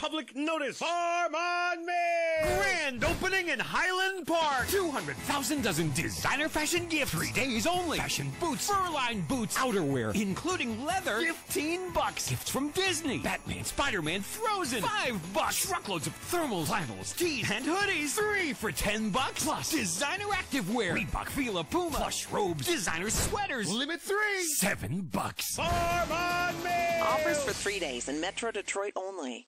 public notice. Forman Mills! Grand opening in Highland Park. 200,000 dozen designer fashion gifts. Three days only. Fashion boots, fur-lined boots, outerwear, including leather. 15 bucks. Gifts from Disney. Batman, Spider-Man, Frozen. Five bucks. Truckloads of thermals, flannels, tees, and hoodies. Three for 10 bucks. Plus designer activewear. Reebok, Fila, Puma. Plush robes, designer sweaters. Limit three. Seven bucks. Forman Mills! Offers for three days in Metro Detroit only.